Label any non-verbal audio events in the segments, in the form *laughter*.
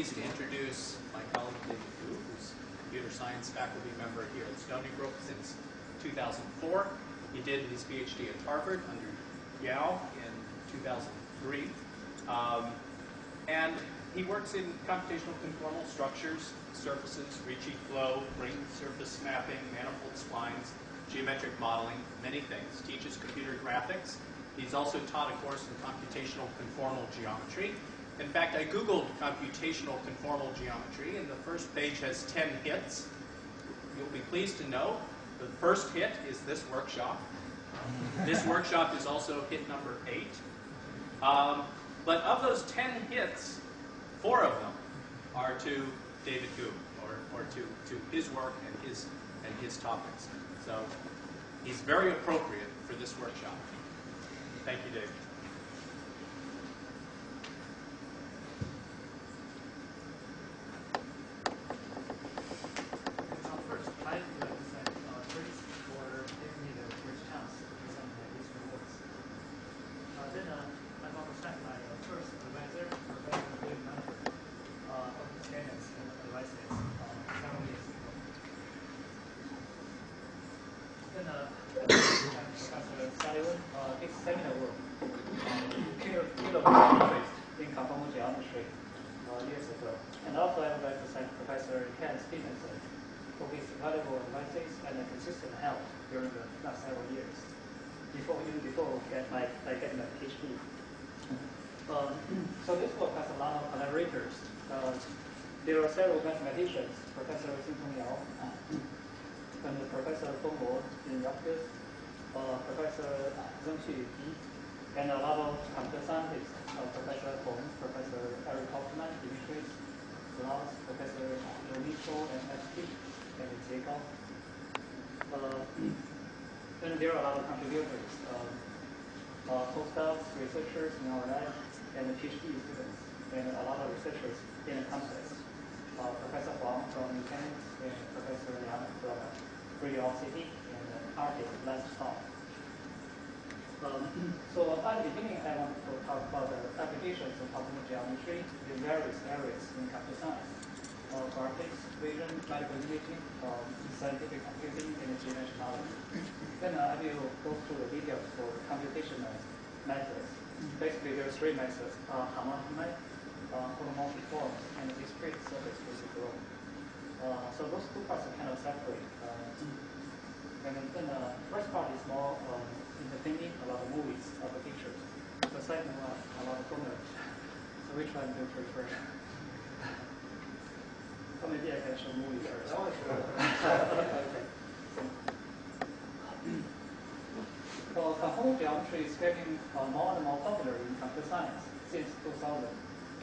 pleased to introduce my colleague David Gu, who's a computer science faculty member here at Stony Brook since 2004. He did his PhD at Harvard under Yau in 2003. Um, and he works in computational conformal structures, surfaces, Ricci flow, ring surface mapping, manifold splines, geometric modeling, many things. Teaches computer graphics. He's also taught a course in computational conformal geometry. In fact, I Googled computational conformal geometry, and the first page has 10 hits. You'll be pleased to know the first hit is this workshop. This workshop is also hit number eight. Um, but of those 10 hits, four of them are to David Gu, or, or to, to his work and his, and his topics. So he's very appropriate for this workshop. Thank you, David. Uh, First, I'd like to thank uh, Chris for giving me the first chance to present my research works. Uh, Then uh, I want to thank my uh, first advisor, Professor William Manford, uh, of his guidance and advices uh, several years ago. Then uh, thank Professor Sullivan, uh, his seminar work, uh, Killer Killer Interest in Conformal Geometry uh, years ago. And also I would like to thank Professor Ken Stephenson for his valuable advices and consistent help during the last several years. Before even before get my I get my PhD. Um, so this work has a lot of collaborators. Uh, there are several mathematicians, Professor Shing-Tung Yau, and Professor Feng Luo in Rutgers, uh, Professor Zheng Xu Yi, and a lot of computer scientists, uh, Professor Hong, Professor Arie Kaufman, Dimitris, Klaus, Professor Romito, and FT, and Gao. Uh, *clears throat* and there are a lot of contributors, um, uh, postdocs, researchers in our lab, and PhD students, and a lot of researchers in the campus. Uh, Professor Huang from mechanics, and Professor Liang from Curiosity, and uh, artist last talk. Um, so at the beginning, I want to talk about the applications of conformal geometry in various areas in computer science. Uh, graphics, vision, medical imaging, um, scientific computing, and dimensionality. Then uh, I will go through the details for computational methods. Basically, there are three methods, uh, harmonic map, uh, holomorphic forms, and discrete surface Ricci flow. Uh, so those two parts are kind of separate. Uh, and then the first part is more um, entertaining, a lot of movies, a lot of pictures. The second one, a lot of formulas. So which one do you prefer? or maybe I can show movie first. *laughs* okay. So conformal geometry is getting uh, more and more popular in computer science since 2000.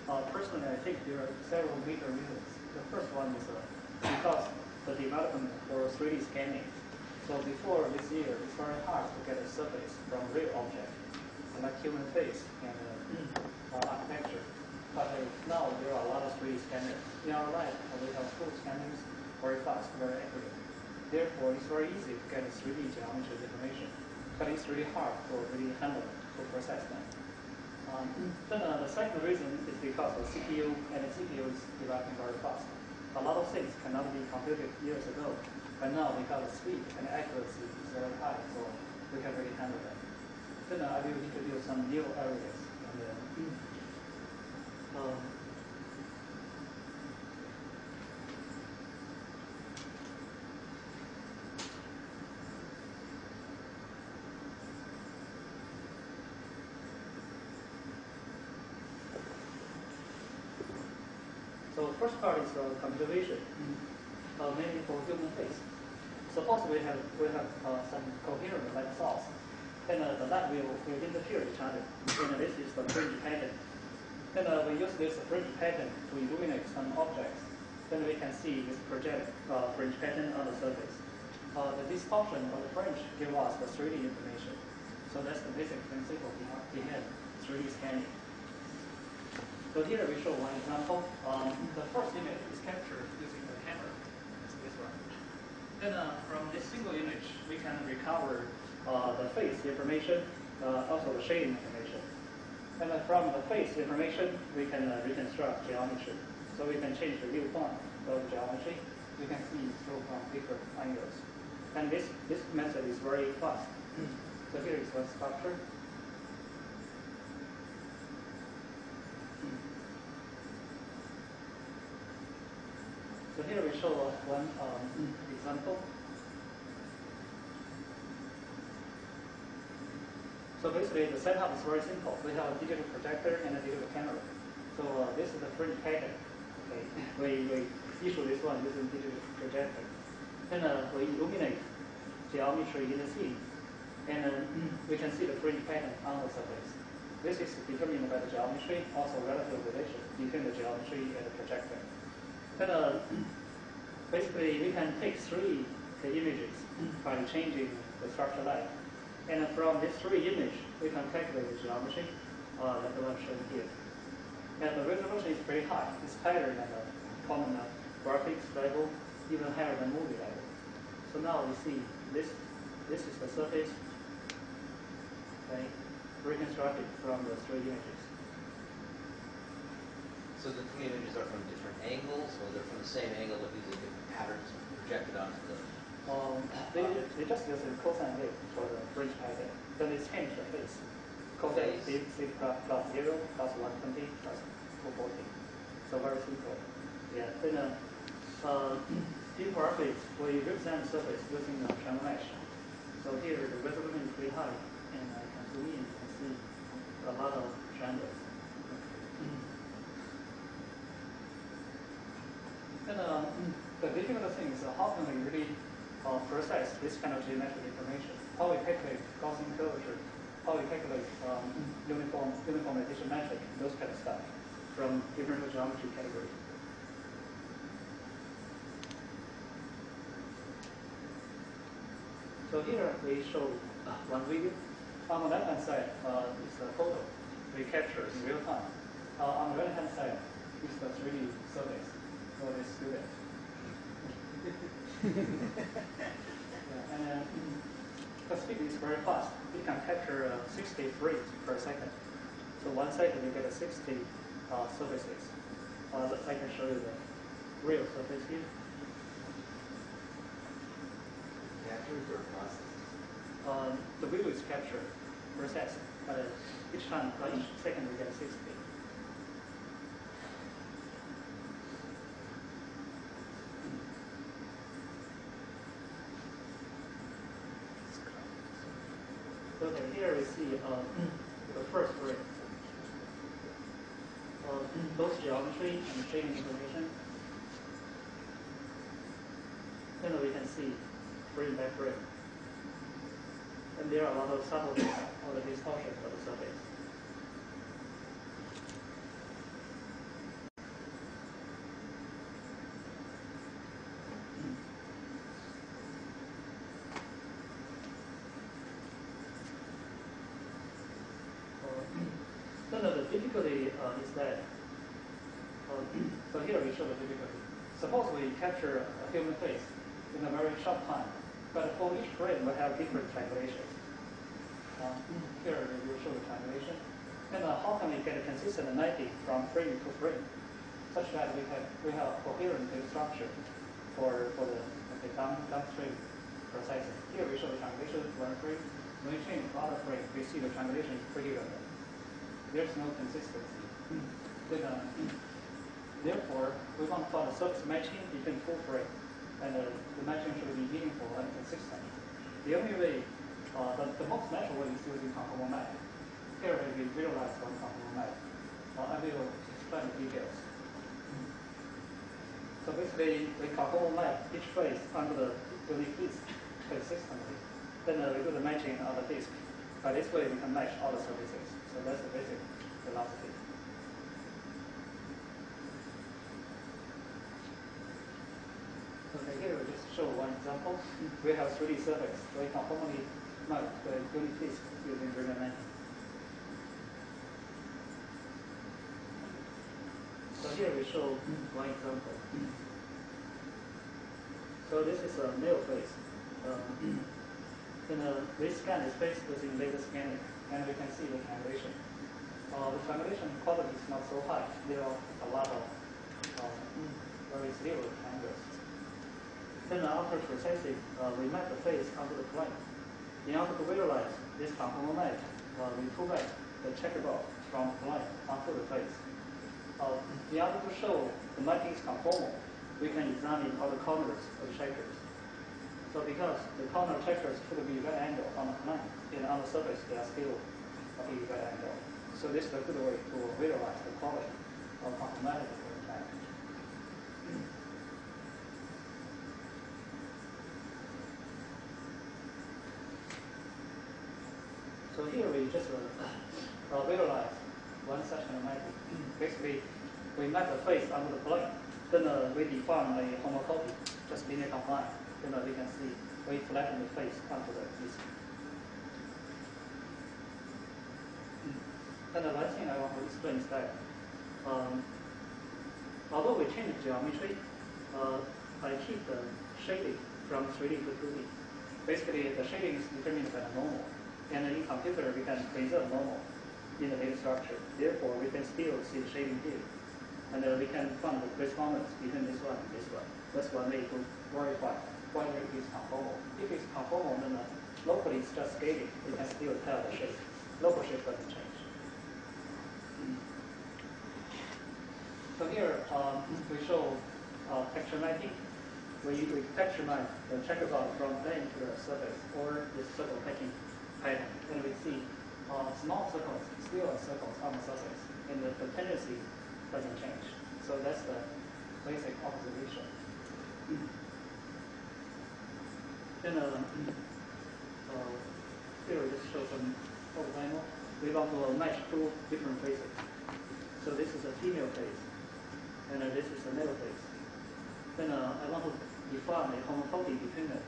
Uh, personally, I think there are several major reasons. The first one is uh, because the development for 3D scanning so before this year, it's very hard to get a surface from real object, like human face and uh, uh, architecture. But uh, now there are a lot of 3D scanners. In our lab, uh, we have two scanners, very fast, very accurate. Therefore, it's very easy to get a 3D geometry information. But it's really hard to really handle to process them. Um, then uh, the second reason is because the CPU and the GPU is developing very fast. A lot of things cannot be computed years ago. But now because the speed and accuracy is very high, so we can really handle them. Then I will introduce some new areas. And, uh, um, so first part is uh, computer vision uh, mainly for human face. Suppose we have we have uh, some coherent like thoughts, then uh, the light will, will interfere each other. And this is the fringe pattern. Then uh, we use this fringe pattern to illuminate some objects. Then we can see this project uh, fringe pattern on the surface. Uh, the distortion of the fringe give us the 3D information. So that's the basic principle behind 3D scanning. So here we show one example. Um, the first image is captured using the camera. This one. Then uh, from this single image, we can recover uh, the face information, uh, also the shading information. And uh, from the face information, we can uh, reconstruct geometry. So we can change the viewpoint of geometry. We can see through from different angles. And this, this method is very fast. So here is one structure. So here we show one um, example. So basically the setup is very simple. We have a digital projector and a digital camera. So uh, this is the fringe pattern. Okay, we, we issue this one using digital projector. Then uh, we illuminate geometry in the scene. And uh, *clears throat* we can see the fringe pattern on the surface. This is determined by the geometry, also relative relation between the geometry and the projector. Then uh, basically we can take three images by changing the structure light. And from these three images, we can calculate the geometry, uh, like the one shown here. And the resolution is pretty high. It's higher than the common uh, graphics level, even higher than movie level. So now we see this. This is the surface. Okay, reconstructed from the three images. So the three images are from different angles, or they're from the same angle but using different patterns projected onto the. Um, they, they just use a cosine wave for the fringe pattern. Then they change the phase. Cosine is is plus, plus 0, plus 120, plus 240. So very simple. Yeah. Then uh, uh, *clears throat* in graphics, we represent surface using the triangle mesh. So here the resolution is pretty high, and I can zoom in and see a lot of triangles. Uh, the difficult thing is how can we really uh, process this kind of geometric information? How we calculate Gaussian curvature? How we calculate um, uniform uniformization metric? Those kind of stuff from different geometry categories. So here we show uh, one video. On the left hand side uh, is the photo we capture in real time. Uh, on the right hand side is the 3D surface for the student. yeah, and uh, the speed is very fast. It can capture uh, 60 frames per second. So one second you get a 60 uh, surfaces. Uh, I can show you the real surface here. Captures or processes? Um, the video is captured, processed, but each time, each second we get 60. Here we see uh, the first frame. Uh, both geometry and shading information. Then we can see frame by frame. And there are a lot of subtleties or the distortion of the surface. Then the difficulty uh, *clears throat* so here we show the difficulty. Suppose we capture a human face in a very short time, but for each frame we have different triangulations. Uh, here we show the triangulation. And uh, how can we get a consistent mapping from frame to frame, such that we have we have coherent data structure for for the okay, down downstream processing. Here we show the triangulation one frame. When we change other frame, we see the triangulation is pretty random there's no consistency. Therefore, we want to find a surface matching between two frames, and uh, the matching should be meaningful and consistent. The only way, uh, the, the most natural way is using conformal map. Here we visualize one conformal map. Uh, I will explain the details. So basically, we conformal map each face under the unique disk consistently. Then uh, we do the matching on the disk. By this way, we can match all the surfaces. So that's the basic philosophy. Okay, here we just show one example. We have 3D surface. So we conformally map the unit disk using Riemann. So here we show one example. So this is a male face. Um, *clears throat* this scan is based using laser scanning, and we can see the triangulation. Uh, the triangulation quality is not so high. There are a lot of uh, very zero angles. Then after processing, uh, we map the face onto the plane. In order to visualize this conformal map, uh, we pull back the checkerboard from the plane onto the face. Uh, in order to show the mapping is conformal, we can examine all the corners of the checkers. So because the corner checkers could be right angle on the plane, and on the surface they are still big right angle. So this is a good way to visualize the quality of conformality of the. We just visualize one such mapping. *clears throat* Basically, we map the face onto the plane. Then uh, we define a homotopy, just linear combine. Then uh, we can see we flatten the face onto the disk. And the last thing I want to explain is that um, although we change the geometry, uh, I keep the shading from 3D to 2D. Basically, the shading is determined by the normal. And in computer, we can preserve normal in the data structure. Therefore, we can still see the shading here. And uh, we can find the correspondence between this one and this one. That's one way to verify whether it is conformal. If it's conformal, then uh, locally it's just scaling. We can still tell the shape. Local shape doesn't change. So here um, we show uh, texture mapping. We, we texture map the checkerboard from plane to the surface or the circle packing pattern. And we see uh, small circles, still circles on the surface, and the, the tendency doesn't change. So that's the basic observation. Then uh, uh, here we just show some example. We want to match two different faces. So this is a female face, and uh, this is a male face. Then uh, I want to define a homotopy between them.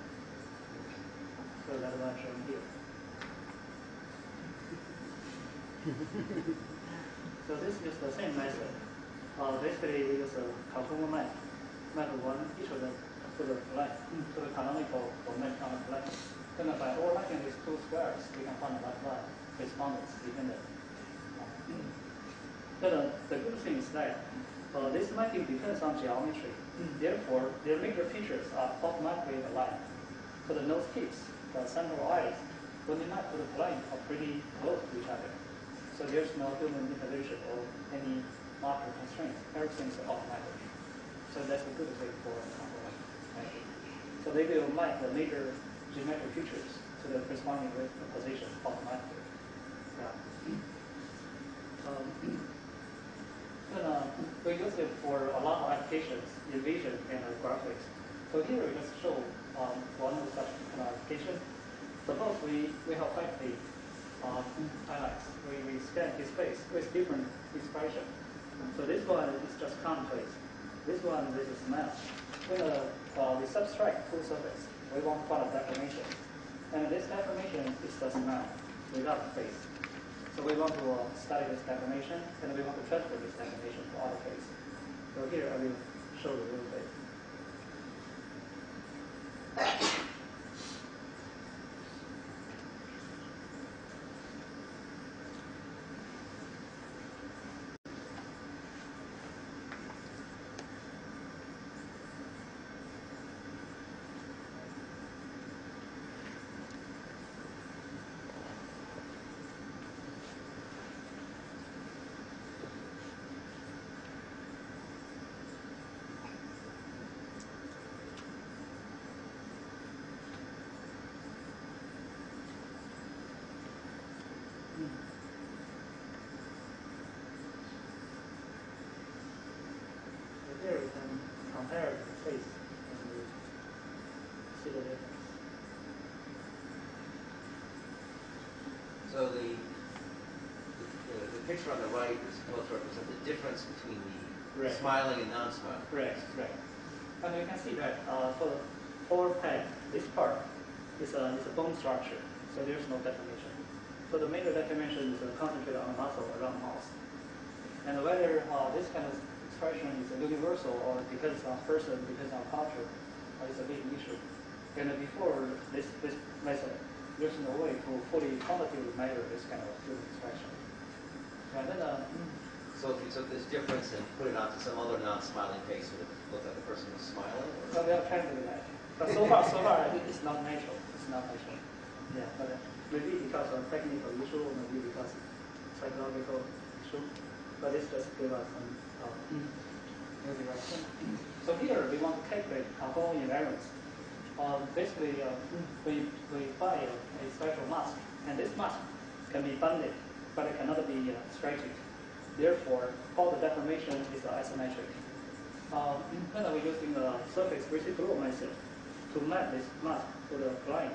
So that's what I'm showing here. *laughs* so this is the same method. Uh, basically, we use a conformal map, map one each of them to the line, to the canonical format on the line. Then by overlapping these two squares, we can find the right line correspondence between them. Then uh, the good thing is that uh, this mapping depends on geometry. Therefore, their major features are automatically aligned. So the nose tips, the central eyes, when they map to the plane are pretty close to each other. So there's no human intervention or any marker constraints. Everything's automatic. So that's a good thing for mapping. So they will map the major geometric features to the corresponding position automatically. Yeah. Um, *clears throat* and, uh, we use it for a lot of applications in vision and uh, graphics. So here we just show um, one of such kind of application. Suppose we, we have factory um, highlights. We, we scan his face with different expression. So this one is just calm face. This one this is smile. When uh, uh, we subtract two surface, we want a deformation. And this deformation is the smile without face. So we want to uh, study this deformation, and we want to transfer this deformation to other face. So here I will show the real face. So here we can compare the face and we see the difference. So the, the, the picture on the right is supposed to represent the difference between the Right. smiling and non-smiling. Correct, right. And you can see that uh, for the peg, this part is a, is a bone structure, so there's no deformation. So the major deformation is concentrated on muscle around the mouth. And whether uh, this kind of expression is universal or because of person, because of culture, uh, is a big issue. And before this, this method, there's no way to fully quantitatively measure this kind of human expression. And then, uh, So if you took this difference and put it onto some other non-smiling face, would it look like the person was smiling? or- So we are trying to do that. But so *laughs* far, so far, I think it's not natural. It's not natural. Yeah, but uh, maybe because of technical issue, or maybe because of psychological issue. But this just give us some uh. So here we want to calculate conformal invariance. Um, basically, uh, we, we buy a, a special mask, and this mask can be bonded, but it cannot be uh, stretched. Therefore, all the deformation is uh, isometric. Um, then we're using the surface residual method to map this mask to the line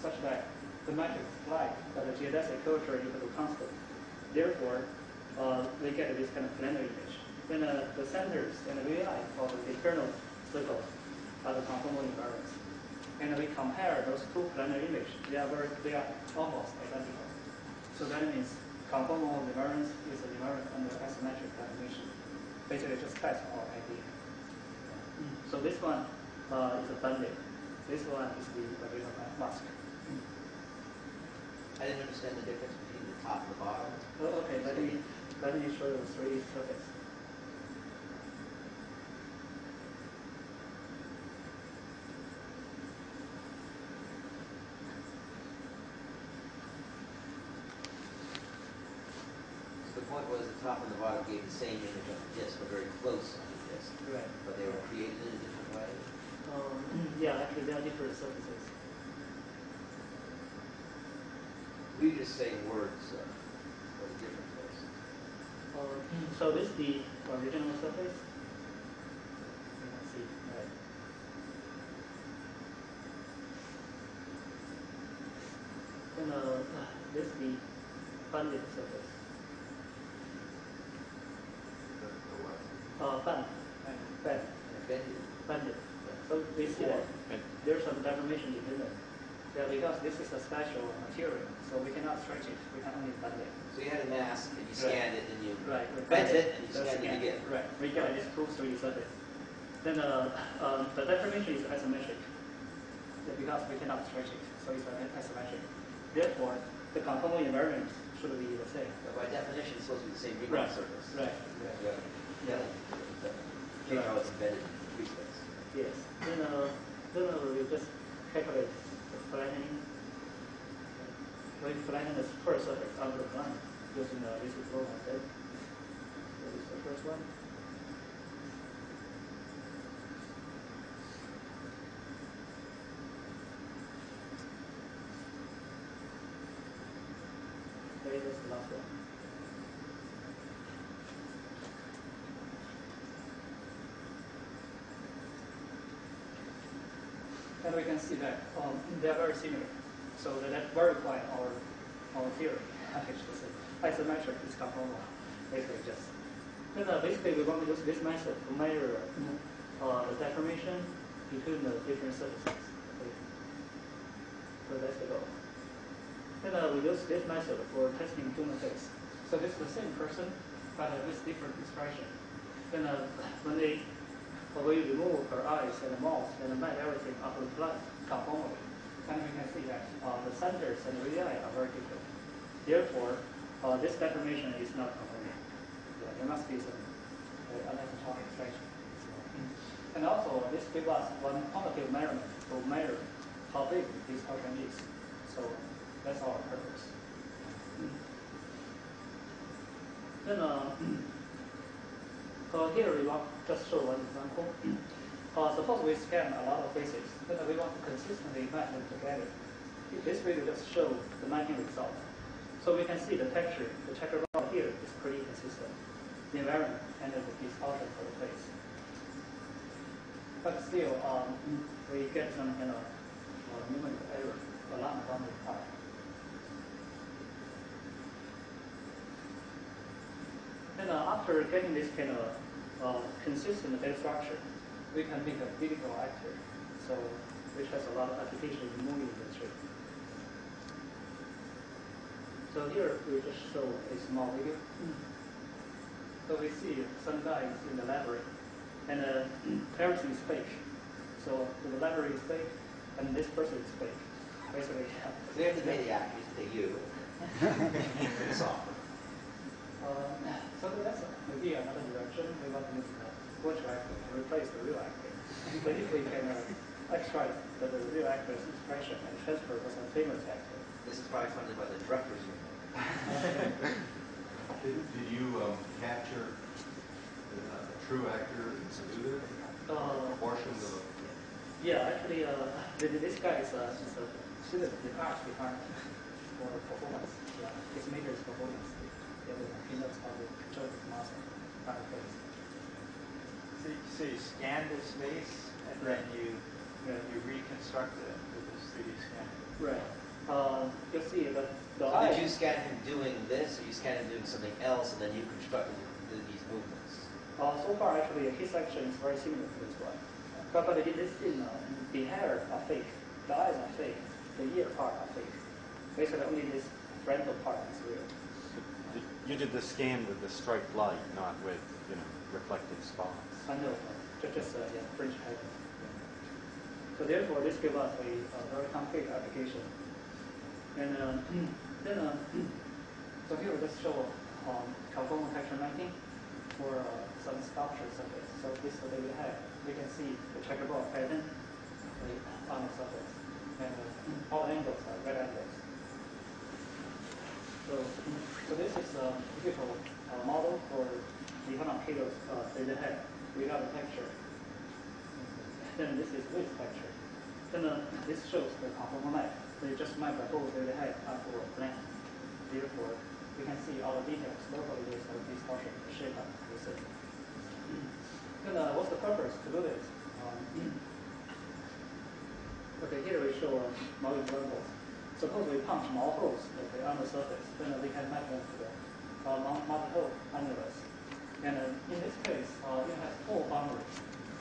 such that the metric is flat, but the geodesic curvature equal to constant. Therefore, uh, we get this kind of planar image. Then uh, the centers and the VI for the internal circles are the conformal invariants. And we compare those two planar images. They are very, they are almost identical. So that means conformal invariance is an invariant under isometric definition. Basically, just test our idea. So this one uh, is a bandit. This one is the original mask. I didn't understand the difference between the top and the bottom. Oh, okay, let me let me show you the 3D point was the top and the bottom gave the same image on the disk, but very close on the disk, Right. but they were created in a different way. Um, *clears throat* yeah, actually, there are different surfaces. We just say words uh, for the different place. Um, *clears throat* so this is the original surface. You can see, right? Then uh, *sighs* this is the banded surface. Uh, band, band, And bended. banded. So we see that there's some deformation dependent. Yeah, because this is a special material, so we cannot stretch it. We can only bend it. So you had a mask and you scanned it and you Right. bent bend it and you scanned it again. Right. We get this two three surface. Then uh, um, the deformation is isometric. Yeah, because we cannot stretch it, so it's isometric. Therefore, the conformal invariant should be the same. But by definition, it's supposed to be the same Riemann Right. surface. Right. Yeah. Yeah. Change how it's embedded in free space. Yes. Then uh, then uh, we just calculate the flattening. We flatten the first on the line using the reciprocal method. This is the first one. Okay, that's the last one. And we can see that um, they are very similar. So that, that verify our our theory. Isometric is conformal. Basically, just then uh, basically we want to use this method to measure uh, the deformation between the different surfaces. Okay. So that's the goal. Then uh, we use this method for testing human face. So it's the same person, but uh, with different expression. Then uh, when they when we remove her eyes and mouth and map everything up to the blood conformally, and we can see that uh, the centers and radii are very different. Therefore, uh, this deformation is not conformal. Yeah, there must be some uh, anisotropic extraction. And also, this gives us one quantitative measurement to measure how big this portion is. So that's our purpose. Then uh, uh, here we want just show one example. Uh, suppose we scan a lot of faces, then we want to consistently match them together. This video just show the matching result. So we can see the texture, the checker bar here is pretty consistent. The environment and the distortion for the face. But still, um, we get some kind of uh, numerical error, a lot of the part. And uh, after getting this kind of uh, consistent data structure, we can make a video actor, so which has a lot of application in the movie industry. So here we just show a small video. So we see some guys in the library, and uh, *clears throat* everything is fake. So the library is fake, and this person is fake. Basically, *laughs* So they have to pay the actors to pay you. For the software. Uh, so that's maybe another direction. We want to use the virtual actor to replace the real actor. so if we can uh, extract the, the real actor's expression and transfer to some famous actor. This is probably funded by the director's union. *laughs* Did, did you um, capture a, a true actor to do this? Uh, Portions of yeah, actually, uh, th- this guy is uh, is a student in art department for performance. Yeah, his major is performance. Yeah, he knows how to control his muscle, art face. So you, so you scan this space and then you, Yeah. you reconstruct it with this 3D scanner. Right. Uh, you'll see the the So did you scan him doing this, or you scan him doing something else, and then you constructed th- these movements? Uh, so far, actually, his action is very similar to this one. But, but in this scene, uh, the hair are fake, the eyes are fake, the ear part are fake. Basically, only this frontal part is real. You did the scan with the straight light, not with, you know, reflective spots. I know, just, just uh, yeah, fringe pattern. So therefore, this gives us a, a very concrete application. And uh, *clears throat* then, uh, *clears throat* so here we just show um, conformal texture mapping for uh, some sculpture surface. So this is what we have. We can see the checkerboard pattern on the surface. And uh, *clears throat* all angles are right angles. So, so this is a typical uh, model for the Hanakato's uh, data head without a texture. Then this is with texture. Then uh, this shows the conformal map. They just map the whole data head onto a plane. Therefore, we can see all the details. Locally, there's no distortion, the shape of the system. *clears throat* Then uh, what's the purpose to do this? Um, *clears throat* okay, here we show uh, examples. Suppose we punch small holes okay, on the surface, then we can map them to the uh, mul- multi-hole annulus. And uh, in this case, uh, it has four boundaries.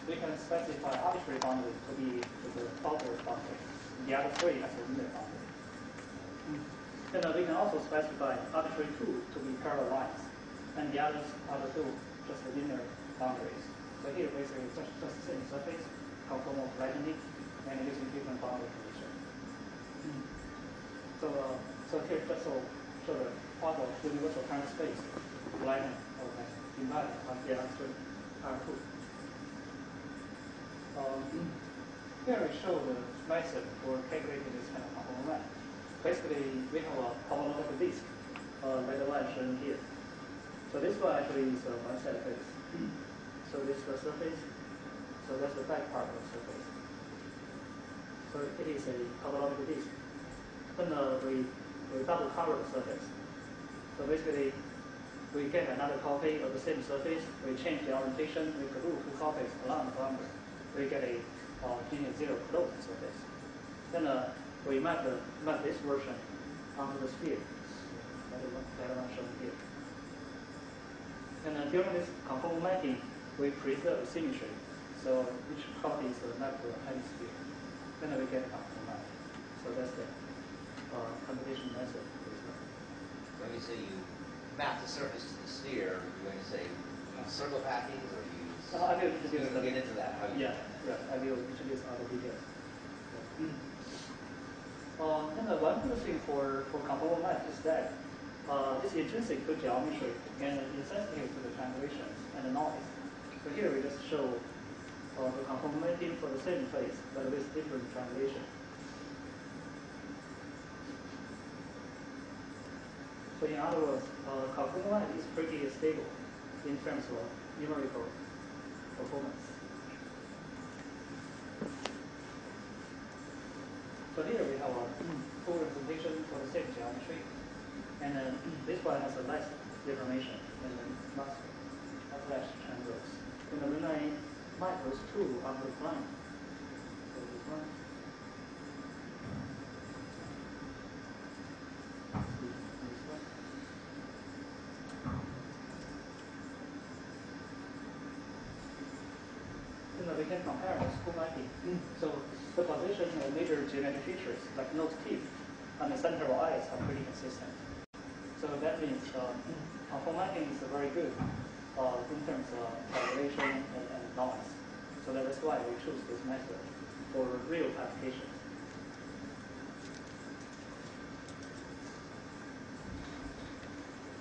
We can specify arbitrary boundary to be the outer boundary. The other three as a inner boundary. Then uh, we can also specify arbitrary two to be parallel lines, and the others other two just the inner boundaries. So here basically just just the same surface, conformal flattening, and using different boundary conditions. So, so here so show the part of universal current space, line divided by the R three, R two. Um, here we show the method for calculating this kind of conformal map. Basically, we have a homological disk, uh, like the one shown here. So this one actually is a one set face. So this is the surface. So that's the back part of the surface. So it is a homological disk. Then uh, we, we double cover the surface. So basically, we get another copy of the same surface. We change the orientation. We glue two copies along the boundary. We get a uh, zero closed surface. Then uh, we map the map this version onto the sphere. That is that one shown here. And uh, during this conformal mapping, we preserve symmetry. So each copy is mapped to a hemisphere. Then we get a conformal map. So that's the uh, computation method. for this. When you say you map the surface to the sphere, you're going to say circle packings or use. Uh, I will introduce the- get into that, how you. Yeah, right. I will introduce other details. Uh, and uh, one good thing for, for conformal map is that uh, it's intrinsic to geometry and insensitive to the translations and the noise. So here we just show uh, the conformal mapping for the same place, but with different translation. So in other words, uh, map is pretty stable in terms of numerical performance. So here we have a full representation for the same geometry, and then this one has a less deformation than the last flash transverse. And when I map those two on the plane, so this one, this one, you know, we can compare the school mapping. So the position of major geometric features like nose teeth and the center of eyes are pretty consistent. So that means uh, conformal mapping is very good uh, in terms of calculation and, and noise. So that is why we choose this method for real applications.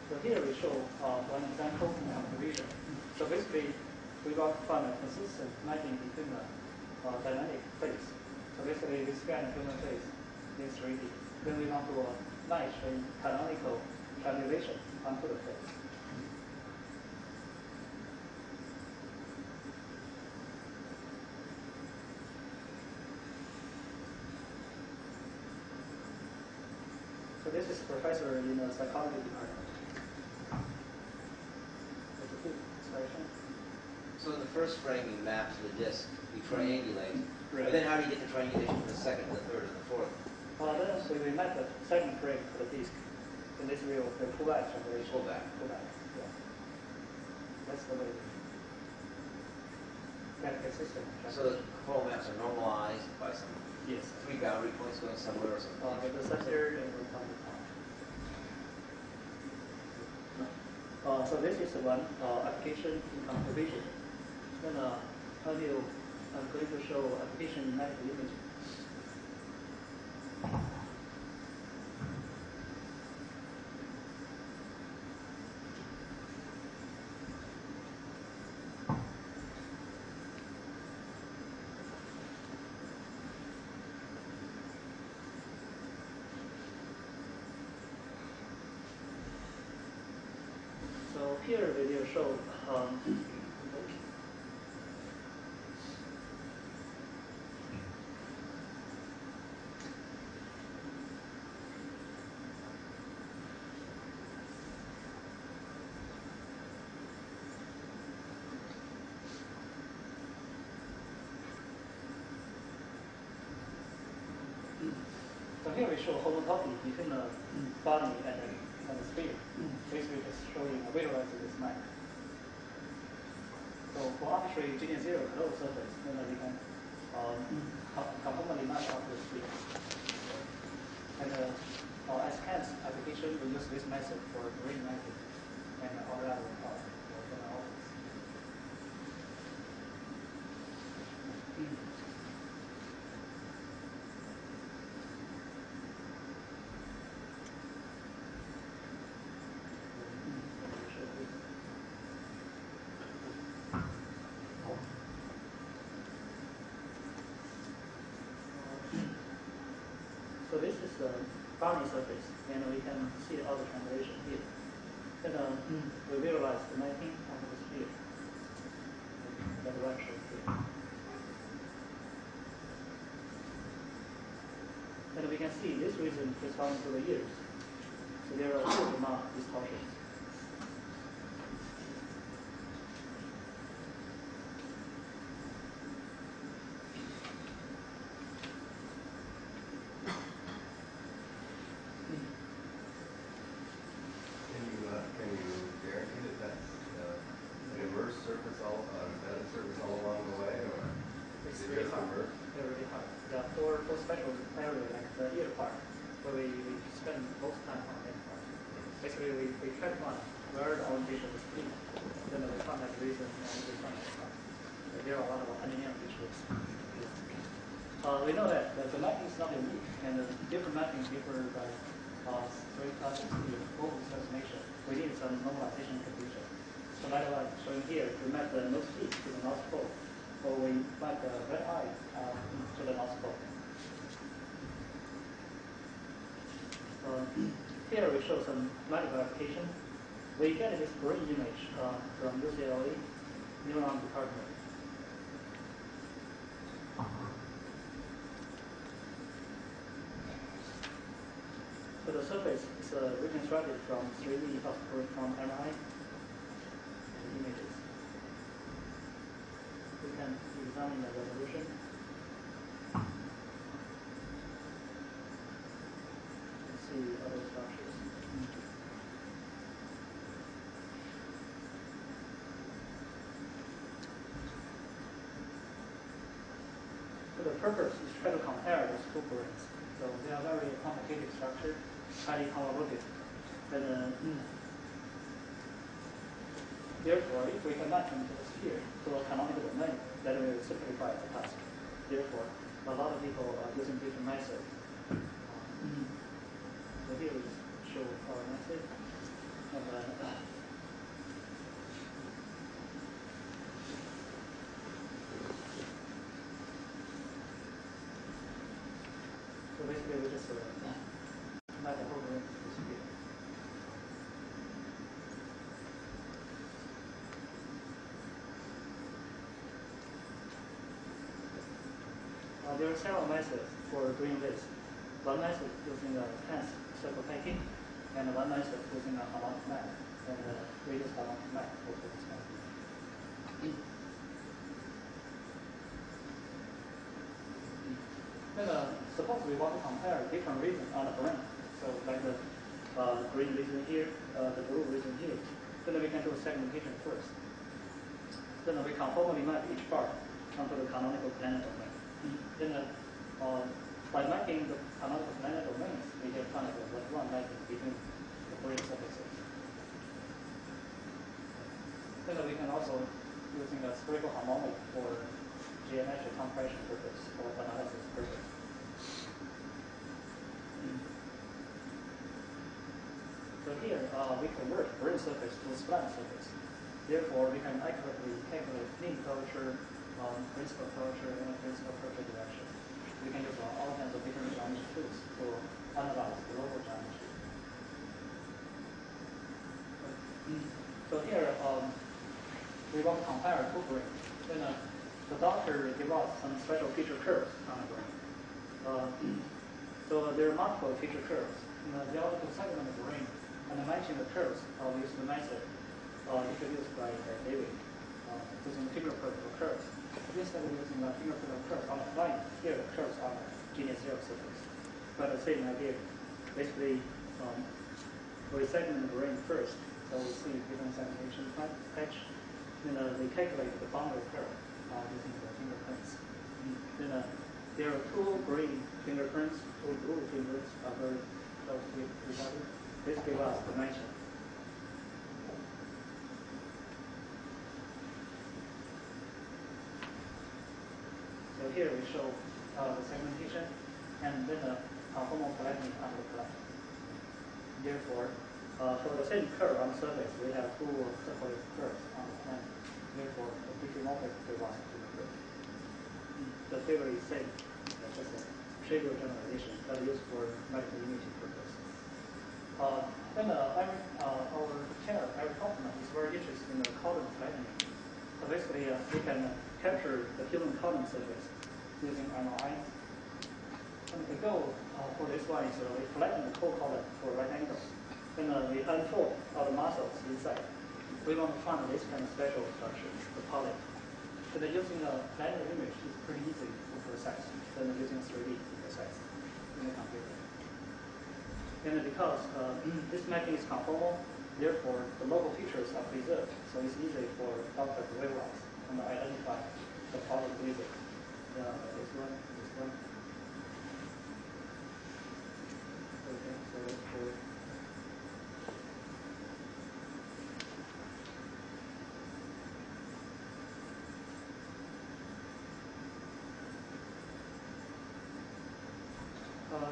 So here we show uh, one example in composition. So basically, we got to find a consistent mapping between the uh, dynamic face. So basically, we scan human face in 3D. Then we want to uh, match a canonical translation onto the face. So this is professor in the psychology department. That's a good expression. So in the first frame, you map to the disk, you triangulate. Right. But then how do you get the triangulation for the second, the third, and the fourth? Uh, so we map the second frame to the disk. In this view, the pull back translation. Pull back. Pull back, yeah. That's the way we get the system. So the control maps are normalized by some Yes. three boundary points going somewhere or something. Uh, the center and the. Uh, so this is the one uh, application in composition. Then uh, I will, I'm going to show application in medical imaging. So will show um, So we show homotopy between the body and the, and the sphere. Basically just showing, visualizing this map. So for arbitrary genus zero closed surface, then we can um, co- conformally map out the sphere. And uh, as CAD application, we use this method for brain mapping and all will help for general office. So this is the boundary surface, and we can see all the translation here. Then uh, we visualize the mapping of the sphere. The direction here. And we can see this region corresponds to the ears. So there are huge amount of distortions. Can you, uh, can you guarantee that that's, uh, an immersed surface all, uh, embedded surface all along the way, or? It's is it really just hard. immersed? They're really hard. Yeah, for, for special area like the ear part, where we, we spend most time on that part. We, we try to find where the orientation is clean. Then we find that reason and we find that. But There are a lot of engineering features. Uh, we know that the, the mapping is not unique, and the different mapping differ by uh, three classes here, both transformation. We need some normalization condition. So that's why showing here, we map the nose peak to the North Pole, or we map the red eye uh, to the North Pole. Uh, here we show some medical application. We get this brain image uh, from UCLA neuron department. So the surface is uh, reconstructed from 3D of from MRI images. We can examine the resolution. See other structures. So the purpose is try to So they are very complicated structure, highly convoluted. And uh, therefore, if we can match them to the sphere, to a canonical domain, that will simplify the task. Therefore, a lot of people are using different methods. So here we show our method. And Uh, So basically, we just uh, map the whole room to here. Uh, there are several methods for doing this. One method using a tense circle packing, and one method using a harmonic map, and uh, we use harmonic map for this method. Suppose we want to compare different regions on the brain. So like the uh, green region here, uh, the blue region here. Then we can do segmentation first. Then we conformally map each part onto the canonical planar domain. Then uh, uh, by mapping the canonical planar domains, we can find the one mapping between the brain surfaces. Then we can also using a spherical harmonic for geometric compression purpose or analysis purpose. So here uh, we convert brain surface to spline surface. Therefore, we can accurately calculate mean curvature, um, principal curvature, and principal curvature direction. We can use uh, all kinds of different geometry tools to analyze the local geometry. So here, um, we want to compare two brains. Then uh, the doctor us some special feature curves on the brain. Uh, *clears throat* so there are multiple feature curves. In the geological segment of the brain, and matching the curves, uh, use the method uh, introduced by, by David, uh, using fingerprint curves. Instead of using the fingerprint curves on the line, here the curves on genus zero surface. But the same idea, basically, um, we segment the brain first, so we see different segmentation patch. Then uh, we calculate the boundary curve uh, using the fingerprints. Then uh, there are two green fingerprints, two blue fingerprints are very close to each other. This gives us dimension. Here we show uh, the segmentation and then the conformal flattening on the plane. Therefore, uh, for the same curve on the surface, we have two separate curves on the plane. Therefore, the diffeomorphic gives us two curves. The theory is the same, it's just a trivial generalization that used for medical imaging purpose. Uh, then uh, uh, our chair, Arie Kaufman, is very interested in the colon flattening. So basically, uh, we can capture the human colon surface using MRI. And the goal uh, for this one is uh, we flatten the core colon for right angle. Then uh, we unfold all the muscles inside. We want to find this kind of special structure, the polyp. But using a planar image is pretty easy to process than using 3D to process in the computer. And because uh, *clears throat* this mapping is conformal, therefore the local features are preserved, so it's easy for doctor to visualize and identify the problem easily. Uh,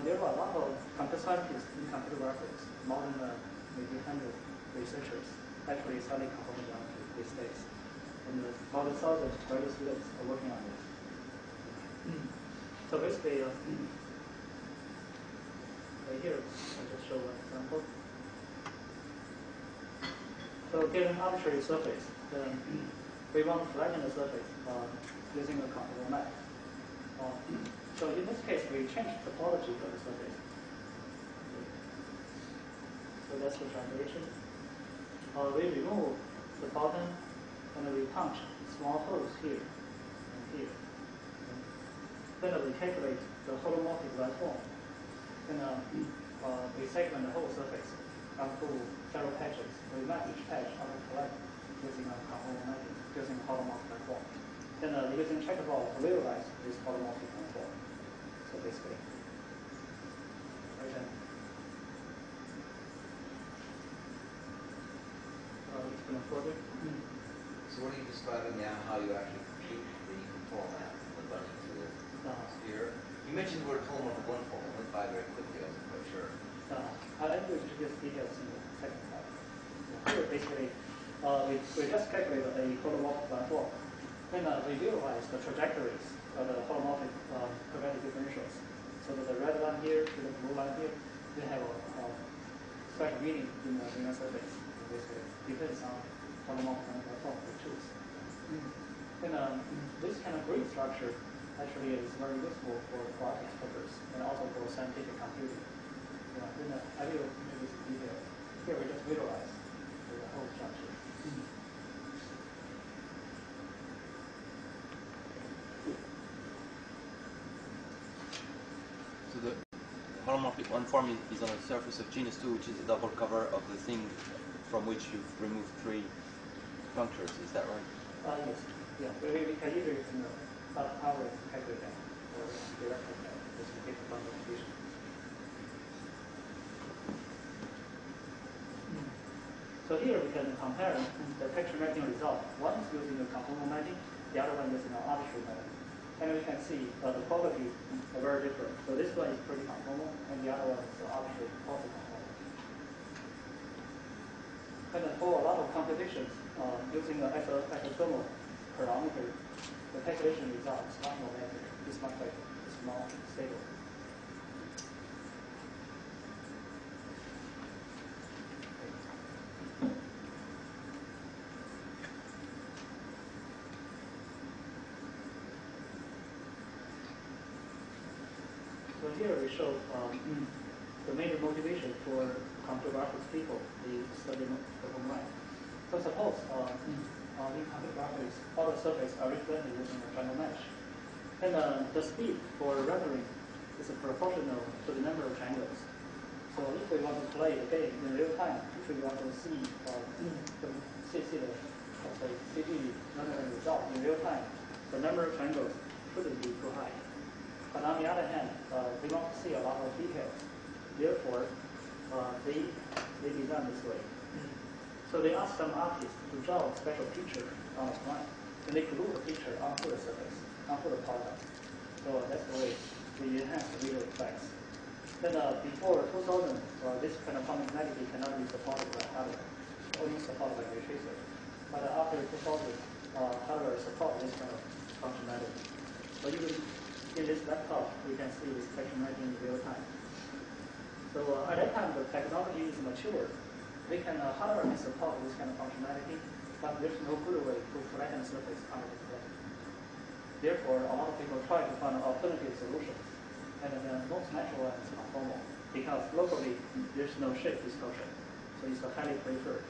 there are a lot of computer scientists in computer graphics, more than uh, maybe 100 researchers actually studying computer geometry these days. And uh, about a thousand graduate students are working on this. So basically, right here, I'll just show one example. So given arbitrary surface, then we want to flatten the surface uh, using a conformal map. Uh, so in this case, we change topology of the surface. So that's the translation. Uh, we remove the bottom and we punch small holes here and here. Then we calculate the holomorphic one form. Then uh, uh, we segment the whole surface onto several patches. We map each patch on the collect using a conformal mapping, using holomorphic one form. Then uh, using checkerboard to realize this holomorphic one form. So basically, right then. Uh, been further. So what are you describing now, how you actually compute the format the Uh. You mentioned the word holomorphic one form, it went by very quickly, I wasn't quite sure. uh, I I will introduce details in the second slide. Yeah. uh, we, we just calculated a holomorphic one form. Then uh, we visualize the trajectories of the holomorphic uh, quadratic differentials. So that the red line here to the blue line here, they have a, a special meaning in the inner surface. This way, depends on holomorphic one form we choose. And um, this kind of grid structure actually is very useful for graphics purpose and also for scientific computing. Yeah, then uh, I will maybe some details. Here we just visualize the whole structure. So the holomorphic one form is- on the surface of genus 2, which is a double cover of the thing from which you've removed three punctures. Is that right? Uh, yes, yeah, we, we can use uh, power calculate that or that, to get the condition. So here we can compare the texture mapping result. One is using the conformal mapping, the other one using an arbitrary mapping. And we can see uh, the quality are very different. So this one is pretty conformal, and the other one is arbitrary, also conformal. And for a lot of computations, uh, using the iso- isothermal parameter, the calculation result is much more better. It's much better. It's more stable. So here we show um, the major motivation for graphics people the study of the home line. So suppose uh, uh, in computer graphics, all the surfaces are represented using a triangle mesh. And uh, the speed for rendering is proportional to the number of triangles. So if we want to play the game in real time, if we want to see uh, the see, see the let's say CG rendering result in real time, the number of triangles shouldn't be too high. But on the other hand, uh, they want to see a lot of details. Therefore, uh, they they design this way. So they ask some artists to draw a special picture on a plan, and they glue the picture onto the surface, onto the product. So that's the way we enhance the visual effects. Then uh, before 2000, uh, this kind of functionality cannot be supported by hardware, only supported by tracer. But uh, after 2000, uh, hardware support this kind of functionality. So even in this laptop, we can see this functionality in real time. So uh, at that time, the technology is mature. We can uh, hardware can support this kind of functionality, but there's no good way to flatten surface on the display. Therefore, a lot of people try to find alternative solutions, and the most natural one is conformal, because locally there's no shape distortion, so it's highly preferred.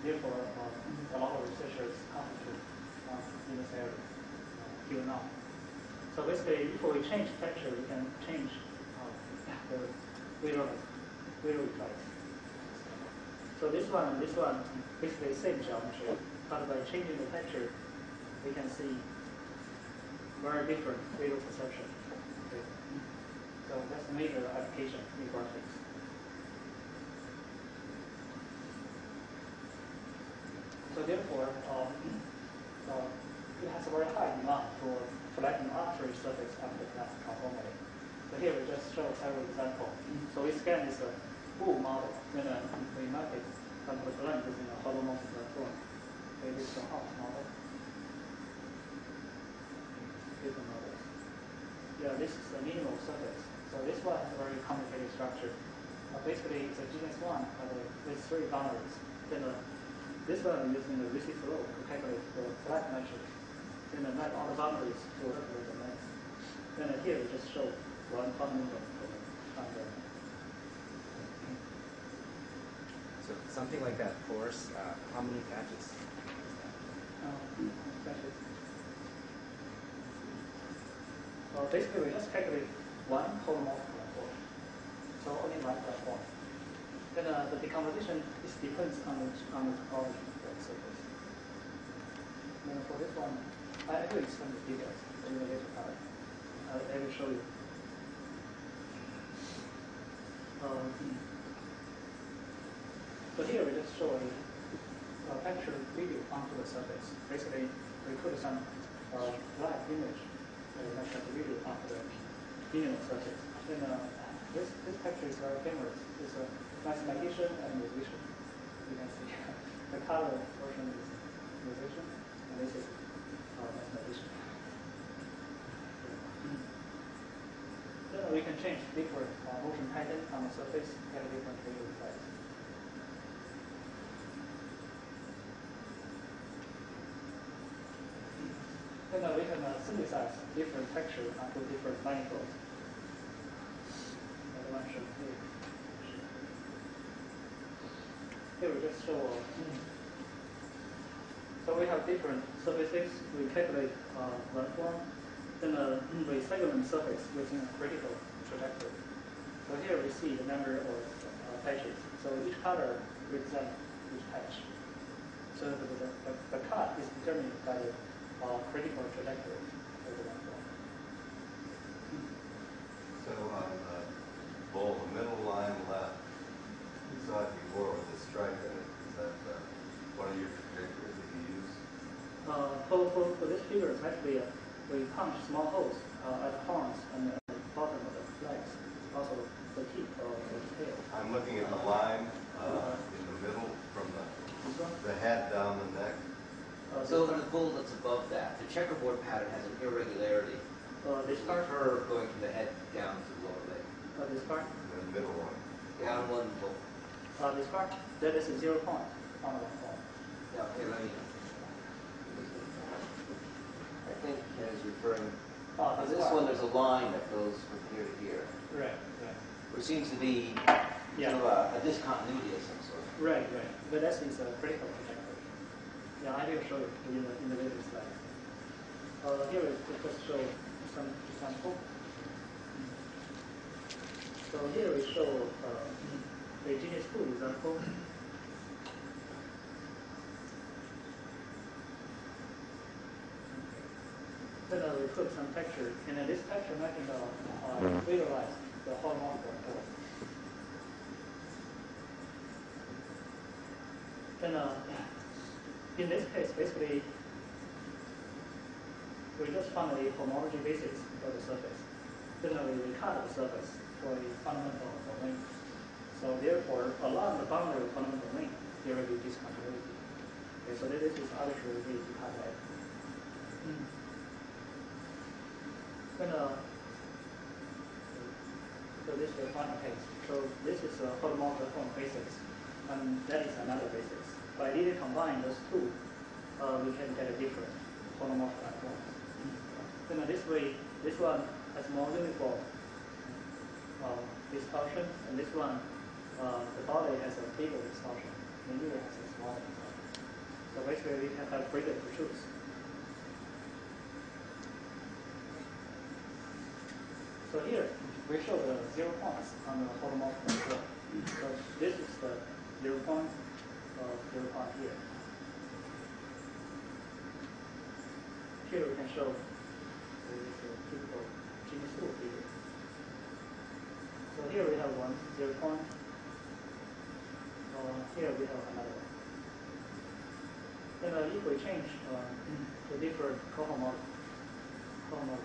Therefore, uh, a lot of researchers concentrate on in this area uh, till now. So basically, if we change texture, we can change uh, the visual visual effects. So this one, and this one, basically same geometry, but by changing the texture, we can see very different visual perception. Okay. So that's the major application in graphics. So therefore, uh, it has a very high demand for flattening arbitrary surface after class conformally. So here we just show several examples. So we scan this uh, full model, uh, we map it from the blend using a holomorphic. Okay, this is the Hobbs model. Different models. Yeah, this is the minimal surface. So this one has a very complicated structure. Uh, basically, it's a genus one, but uh, with three boundaries. Then uh, this one is using the Ricci flow to calculate the flat metric. Then uh, map all the boundaries to the length. Then uh, here we just show one fundamental on So something like that course, uh, how many patches? um. So basically, we just calculate one holomorphic one form. So only one platform. Then uh, the decomposition is depends on the on the topology of the surface. Then for this one, I I will explain the details in the later part. I, I will show you. Um, so here we just show a capture video onto the surface. Basically, we put some uh, live image and capture the video onto the minimal surface. Then uh, this this picture is very famous. It's a mathematician and musician. You can see *laughs* the color portion is musician, and this is uh, mathematician. Then we can change different uh, motion pattern on the surface at different visual effects. Then we can uh, synthesize different texture onto different flows. And one shown here. Here we just show. Uh, so we have different surfaces. We calculate uh, one form. Then uh, we segment surface within a critical trajectory. So here we see the number of uh, patches. So each color represents each patch. So the, the, the, the cut is determined by the uh, critical trajectory of the one form. So on the bowl, the middle line left, you saw it before with the stripe in it. Is that uh, one of your trajectories that you use? Uh, for, for, for this figure, it's actually uh, we punch small holes uh, at the horns and at the bottom of the legs, also the tip of the tail. I'm looking at the line uh, in the middle from the, the head down the neck. Uh, So in the bull that's above that, the checkerboard pattern has an irregularity. Uh, this There's a part? curve going from the head down to the lower leg. Uh, this part? The middle one. Down one bull. Uh, this part? That is a zero point on the one form. Now, here, let me. I think Ken is referring, Uh, on this this part. one, there's a line that goes from here to here. Right, right. Which seems to be Yeah. sort of a, a discontinuity of some sort. Right, right. But that is a critical trajectory. Yeah, I will show it in the, in the later slides. Uh, here is to just show some example. So here we show uh, the genus 2 example. Then uh, we put some texture, and uh, this texture mapping uh, uh, visualize the holomorphic form. Then uh, in this case, basically, we just found a homology basis for the surface. Uh, we cut the surface for the fundamental domain. So therefore, along the boundary of the fundamental domain, there will be discontinuity. Okay, so this is arbitrary way to calculate. Then uh, so this is the final case. So this is a holomorphic form basis, and that is another basis. By really combine those two, uh, we can get a different holomorphic forms. Then uh, this way, this one has more uniform uh, distortion, and this one, uh, the body has a bigger distortion, the knee has a smaller distortion. So basically, we can have freedom to choose. So here, we show the zero points on the holomorphic form. So this is the zero point, uh, zero point here. Here we can show this is typical genus two figure. So here we have one zero point. Uh, here we have another one. Then uh, if we change uh, to different cohomorph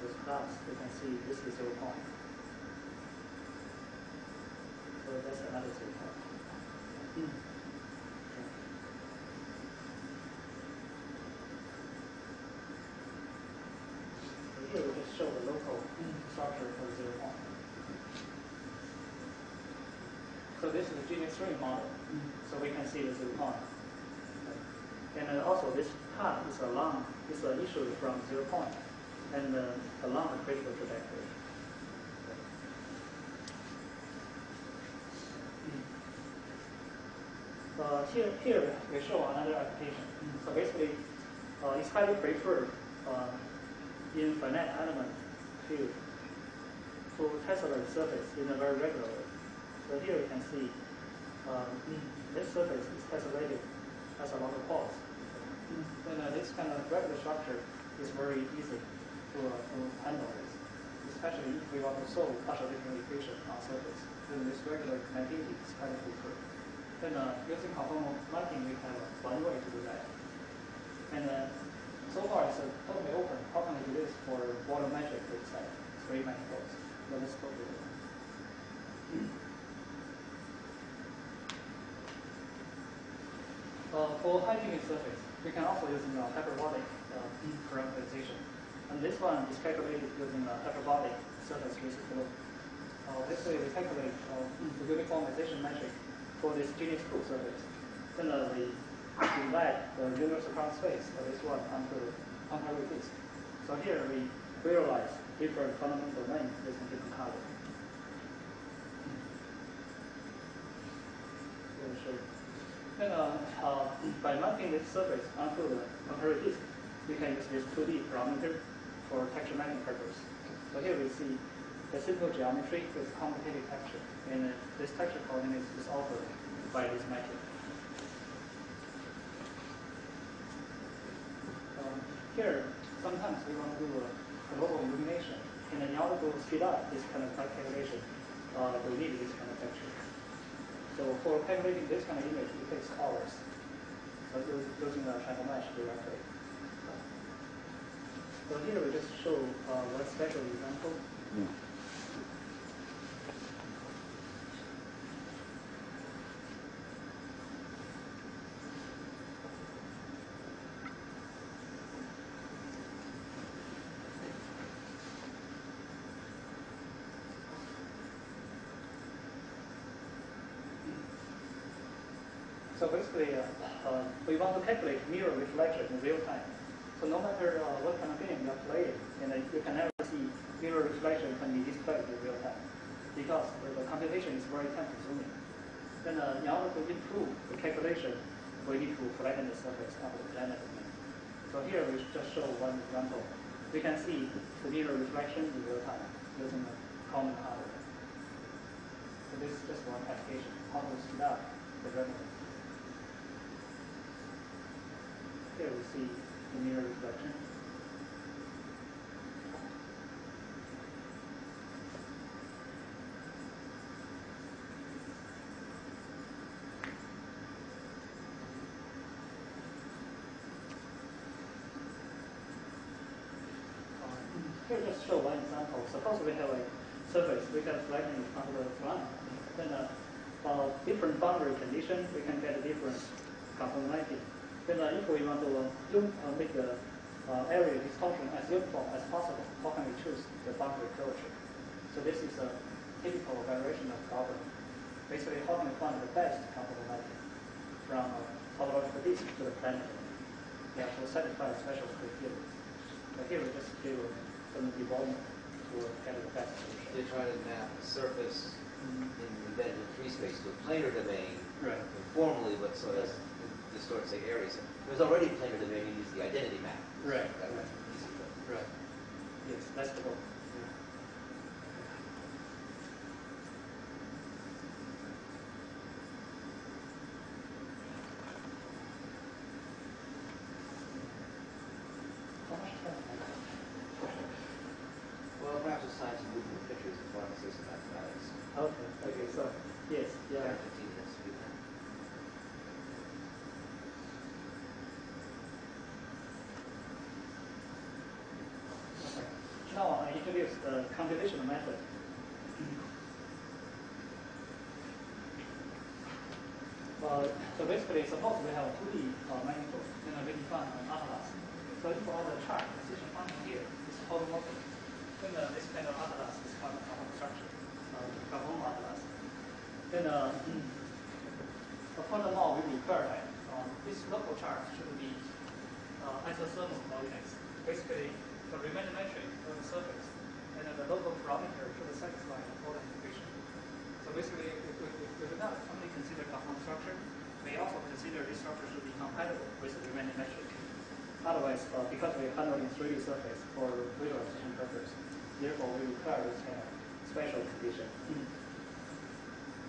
this class, we can see this is zero point. So that's another zero point. So the 3 model. So we can see the zero point. And uh, also this path is along, is uh, issued from zero point and uh, along the critical trajectory. Uh, here, here we show another application. So basically, uh, it's highly preferred uh, in finite element field to tessellate surface in a very regular way. So here you can see uh, this surface is tessellated as a lot of pores. And uh, this kind of regular structure is very easy to, uh, to handle this, especially if we want to solve partial differential equation on surface. Then this regular connectivity is kind of preferred. Then uh, using conformal mapping, we have one way to do that. And uh, so far, it's uh, totally open. How can we do this for volumetric data set, three manifolds? So let's go through it. Uh, for hygienic surface, we can also use uh, hyperbolic uh, parameterization. And this one is calculated using a hyperbolic surface Ricci flow. Uh, basically, we calculate uh, the uniformization metric for this genus 2 surface. Uh, we divide the lunar circumference space of this one onto onto disk. So here we realize different fundamental domains using different color. Me show. Uh, by mapping this surface onto the contour disk, we can use this 2D parameter for texture mapping purpose. So here we see the simple geometry with complicated texture, and uh, this texture coordinates is offered by this metric. Um, here, sometimes we want to do a global illumination, and in order to speed up this kind of calculation, uh, we need this kind of texture. So for calculating this kind of image, it takes hours. So using the triangle mesh directly. So here we just show uh, one special example. So basically, uh, uh, we want to calculate mirror reflection in real time. So no matter uh, what kind of game you're playing, and uh, you can never see mirror reflection can be displayed in real time because the, the computation is very time consuming. Then uh, in order to improve the calculation, we need to flatten the surface of the planet. So here we just show one example. We can see the mirror reflection in real time using a common hardware. So this is just one application, how to speed up the rendering. Here we see the mirror reflection. Here just show one example. Suppose we have a surface, we can flatten it onto the front. Then uh, different boundary condition, we can get a different conformality. Then uh, if we want to uh, uh, make the uh, area distortion as uniform as possible, how can we choose the boundary curvature? So this is a typical variation of problem. Basically, how can we find the best conformality from uh, topological disk to the planet? Yeah, to satisfy special criteria. But here we just do some development to get the best solution. They're trying to map the surface in embedded in free space to a planar domain Right. informally, but so as the areas. There's already a you use the identity map. Right, That right. would be easy for Right. Yes, that's the goal. How much time? Well, perhaps it's time to move from pictures and form system mathematics. Okay, okay, so, yes, yeah. Fifteen minutes to do that. Okay. Now I introduce the computational method. Uh, so basically, suppose we have a 2D uh, manifold, then we define an atlas. So if all the chart position function here is holomorphic, then uh, this kind of atlas is called a conformal structure, uh, atlas. Then uh, furthermore, we require that uh, this local chart should be uh, isothermal. Basically, the Riemannian metric of the surface the local parameter should satisfy the equation. So basically, if we, do not only consider conformal structure, we also consider this structure should be compatible with the Riemannian metric. Otherwise, uh, because we are handling 3D surface for visualization purpose, therefore we require this kind of special condition.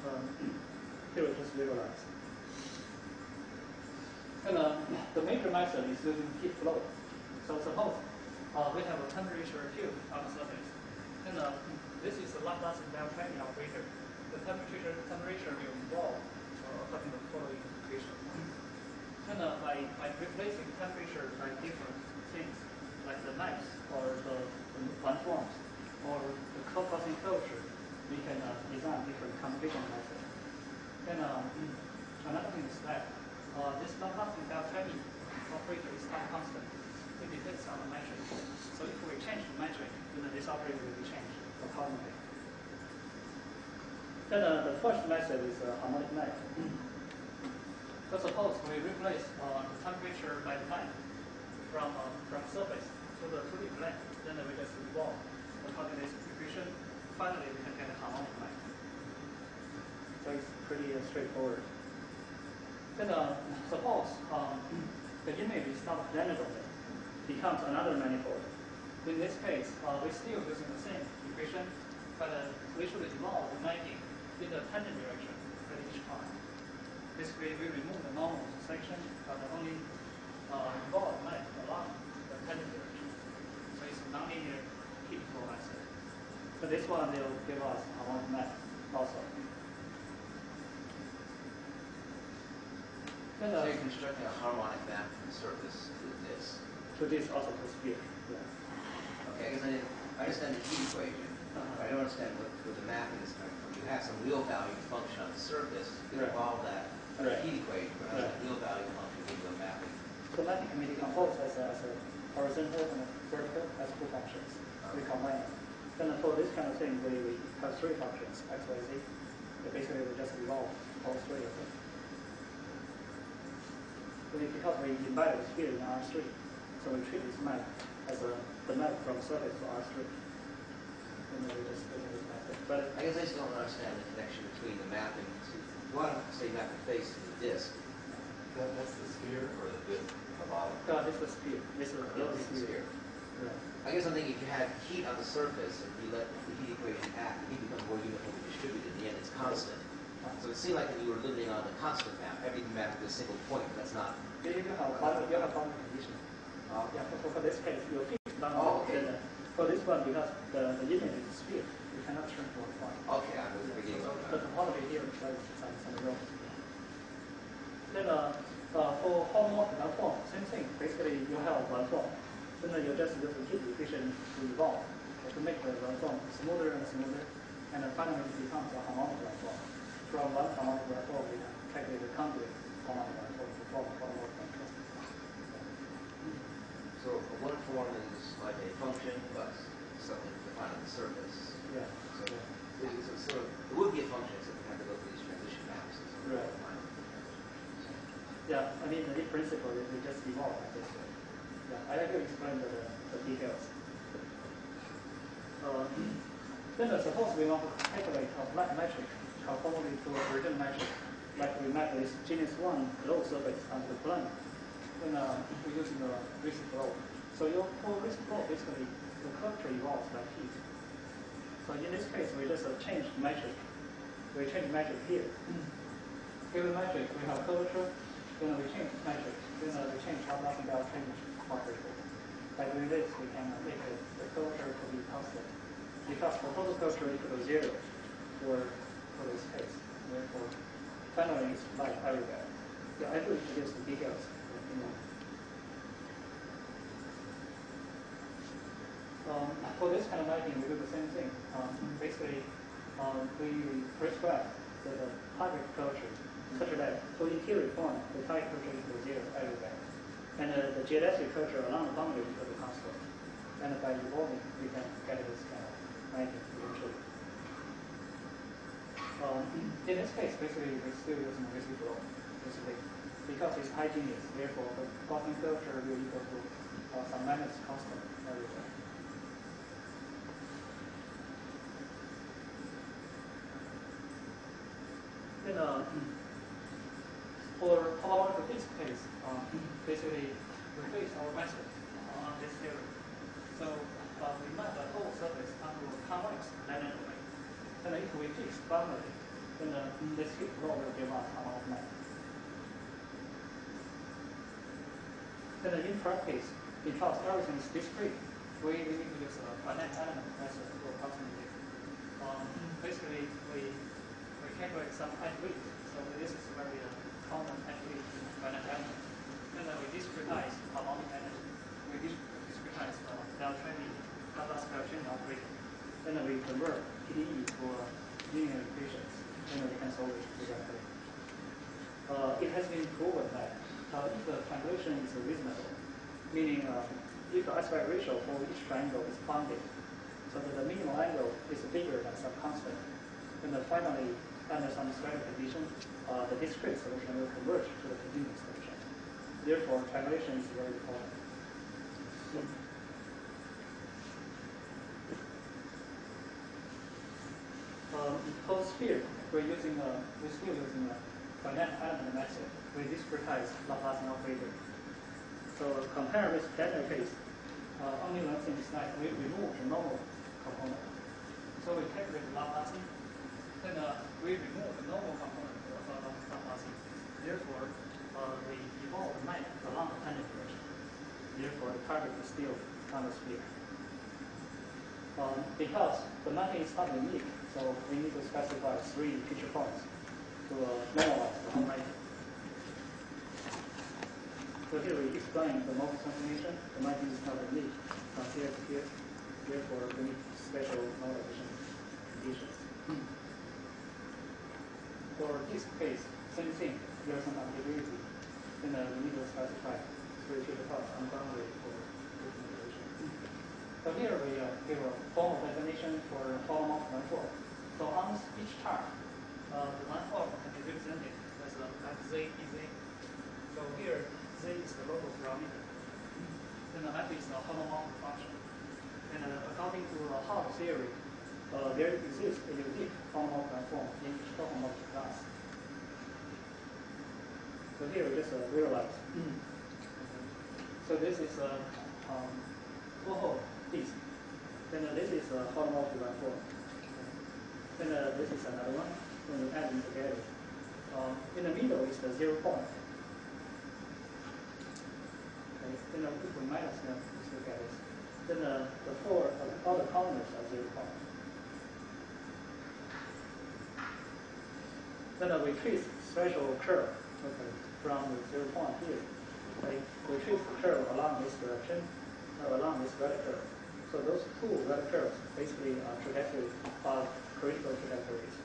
Um, *clears throat* here we just visualize. And uh, the major method is using heat flow. So suppose uh, we have a temperature Q on the surface. And uh, um, this is the last diagram operator. The temperature temperature will evolve uh, according to the following equation. And uh, by, by replacing temperature by different things, like the knives or the, the forms or the cross-passing filter, we can uh, design different computation methods. And um, another thing is that uh, this lambda-passing operator is time constant depends on the metric. So if we change the metric, then this operator will be changed accordingly. Then uh, the first method is uh, harmonic map. So suppose we replace uh, the temperature by the time from uh, from surface to the 2D plane, then we just evolve according to this equation. Finally, we can get a harmonic map. So it's pretty uh, straightforward. Then uh, suppose um, *clears throat* the image is not generated becomes another manifold. In this case, uh, we're still using the same equation, but uh, we should evolve the mapping in the tangent direction at each point. Basically, we remove the normal section, but only uh, involve the map along the tangent direction. So it's a nonlinear heat flow method. So this one they will give us harmonic map also. Then, So you're constructing a harmonic map from the surface the disk. this also to sphere. Yeah. Okay, I guess I didn't, I understand the heat equation. Uh-huh. I don't understand what, where the mapping is coming from. You have some real value function on the surface, you Right. can evolve that Right. heat equation, but Right. real value function into a mapping? So mapping can be decomposed as a, as a horizontal and a vertical as two functions. We combine them. Then for this kind of thing, we, we have three functions, x, y, z. But basically, we just evolve all three of them. So we- because we embed the sphere in R3, so we treat this map as a, the map from surface to R3. And then we just do this method. But I guess I still don't understand the connection between the mapping to, you want to say map the face to the disk. That, that's the sphere or the disk on the bottom? this is the sphere. This is the Or yellow the sphere. sphere. Right. I guess I'm thinking if you had heat on the surface and you let the heat equation act, the heat becomes more uniformly distributed. In the end, it's constant. So it seemed like that you were limiting on the constant map, everything mapped to a single point, but that's not. Yeah, you have boundary, you have boundary condition. Yeah, for, for this case, you fix boundary. Oh, okay. Then, For this one, because the, the image is sphere, you cannot shrink to a point. Okay, I was beginning So the topology here is like some, some room. Then, uh, uh, for holomorphic form, same thing. Basically, you have one form. Then you just use the heat equation to evolve, to make the one form smoother and smoother. And then finally it becomes a harmonic one form. From one harmonic one form, we can calculate the conjugate harmonic one form to form a. So one form is like a function, but something defined on the surface. Yeah. So it is a sort of, it would be a function, except we have to go through these transition maps. and sort of Right. Yeah, I mean, in principle, we we just evolve like this way. Yeah, I will explain the, the details. Uh, then uh, suppose we want to calculate a black metric conformally to a original metric, like we map this genus 1 glow surface onto the plane. Then uh, we're using the Ricci flow. So your for Ricci flow, basically, the curvature evolves like heat. So in this case, we just uh, change the metric. We change metric here. Given metric, we have curvature, then we change metric, then uh, we change Laplace and Beltrami operator. By doing this, we can make it, the curvature to be constant. Because for total curvature equal to zero for, for this case. Therefore, finally it's like everywhere. Yeah, I will introduce the details. in a minute. Um, for this kind of mapping, we do the same thing. Um, basically, um, we prescribe the, the target curvature such that for interior point, the target curvature equals zero everywhere. And uh, the geodesic curvature along the boundary equals to constant. And by evolving, we can get this kind of mapping eventually. Um, in this case, basically, we're still using Ricci flow, basically, because it's homogeneous. Therefore, the Gaussian curvature will equal to uh, some minus constant everywhere. Then, uh, for homomorphic disk case, um, basically replace our method on this theory. So uh, we map the whole surface onto a convex linear domain. Then if we fix boundary, then uh, this heat flow will give us harmonic map. Then uh, in practice, because everything is discrete, we, need to use a finite element method to approximate. Um, basically, we calculate some width. So this is very uh, common in finite element. Then we discretize harmonic energy. We dis- discretize uh, Beltrami Laplace Beltrami operator. Then uh, we convert PDE uh, linear equations. Then uh, we can solve it directly. Uh, it has been proven that uh, if the triangulation is reasonable, meaning uh, if the aspect ratio for each triangle is bounded, so that the minimum angle is bigger than some constant. And then finally, under some special condition, uh, the discrete solution will converge to the continuous solution. Therefore, triangulation is very important. Um, in whole sphere, we're using a, we're still using a finite element method. We discretize Laplacian operator. So compare with general case, uh, only one thing is that we remove the normal component. So we calculate Laplacian, uh, we remove the normal component of uh, Laplacian. Therefore, uh, we evolve the map along the tangent direction. Therefore, the target is still on the sphere. Um, because the mapping is not unique, so we need to specify three feature points to uh, normalize the whole mapping. So here we explain the Möbius transformation. The mapping is not unique from here to here. Therefore, we need special normalization conditions. For this case, same thing. There's some ambiguity. Then uh, we need to specify feature points boundary for this normalization. So here we uh, give a formal definition for holomorphic one form. So on each chart, uh, the one form can be represented as a fz, ez. So here, z is the local parameter. Then the f is the holomorphic function. And uh, according to the Hodge theory, uh, there exists a unique holomorphic one form in each homomorphic class. So here we just uh, realize. *clears throat* So this is a um, oh, this. Then uh, this is a holomorphic one form. Then uh, this is another one. When you add them together, um, in the middle is the zero point. Okay. Then uh, if minus them, we still get this. Then uh, the four uh, other corners are zero point. Then uh, we trace special curve okay, from the zero point here. Okay. We trace the curve along this direction, uh, along this red curve. So those two red curves basically are trajectory are critical trajectories.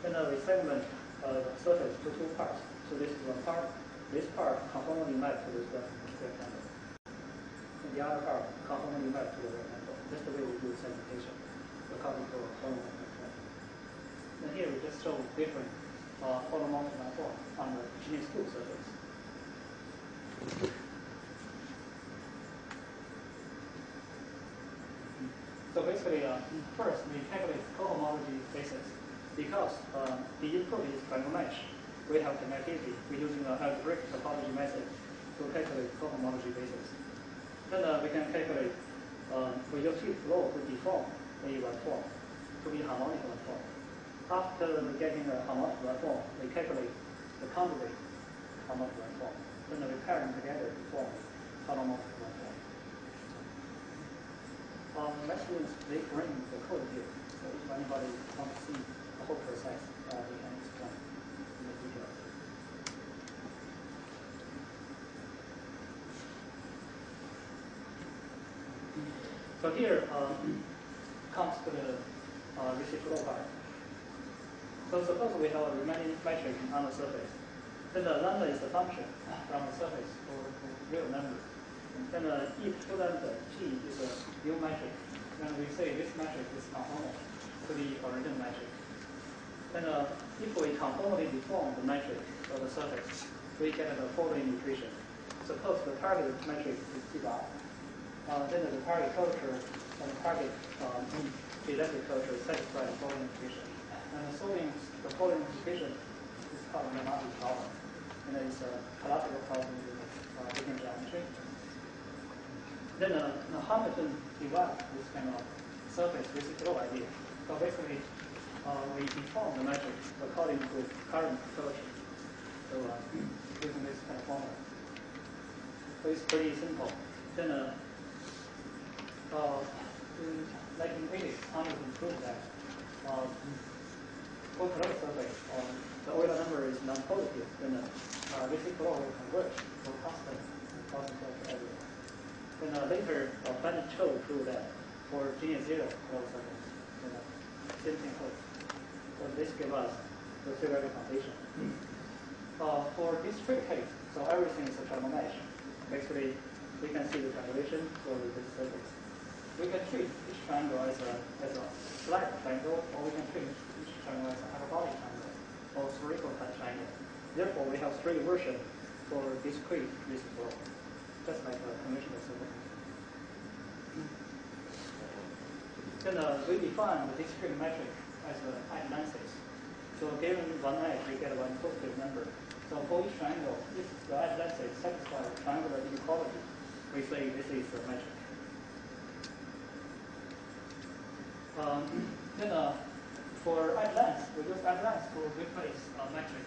Then uh, we segment uh, the surface to two parts. So this is one part. This part conformally mapped to this rectangle. And the other part conformally mapped to the rectangle. That's the way we do segmentation according to a holomorphic. And here we just show different uh, holomorphic one form on the genus 2 surface. So basically, uh, first we calculate cohomology basis. Because uh, the input is triangle mesh, we have connectivity. We're using the algebraic topology method to calculate cohomology basis. Then uh, we can calculate, uh, we use heat flow to deform a one form to be harmonic one form. After getting a harmonic one form, we calculate the conjugate harmonic one form. Then we pair them together to form holomorphic one form. Um, let's use they bring the code here. So if anybody wants to see the whole process, uh, they can explain in the detail. So here um, *clears throat* comes to the uh, Ricci flow part. So suppose we have a Riemannian metric on the surface. Then the lambda is the function from the surface to real number. Then uh, if to lambda g is a new metric, then we say this metric is conformal to the original metric. Then uh, if we conformally deform the metric of the surface, we get the following equation. Suppose the target metric is t bar. Uh, then the target curvature and the target um, electric curvature satisfy the following equation. And solving the following equation is called a Marty problem. And it's a classical problem with uh, different geometry. Then uh, the Hamilton developed this kind of surface Ricci flow idea. So basically, uh, we deform the metric according to current curvature. So uh, using this kind of formula. So it's pretty simple. Then, uh, uh, in 1980s, Hamilton proved that uh, for closed surface, uh, the Euler number is non-positive, then the uh, Ricci flow will converge to constant, constant everywhere. Then uh, later, uh, Bennett Chow proved that for G zero closed surface, then uh, same thing holds. So this gives us the theoretical foundation. Uh, for discrete case, so everything is a triangle mesh. Basically, we can see the triangulation for this surface. we can treat each triangle as a, as a flat triangle, or we can treat triangle as hyperbolic triangle, or spherical triangle. Therefore, we have three versions for discrete Ricci flow, just like a conventional circle. Then uh, we define the discrete metric as the height lenses. So given one edge, we get one positive number. So for each triangle, if the edge lenses satisfy triangular inequality, we say this is the metric. Um, then uh, for length, we use length to replace uh, metric,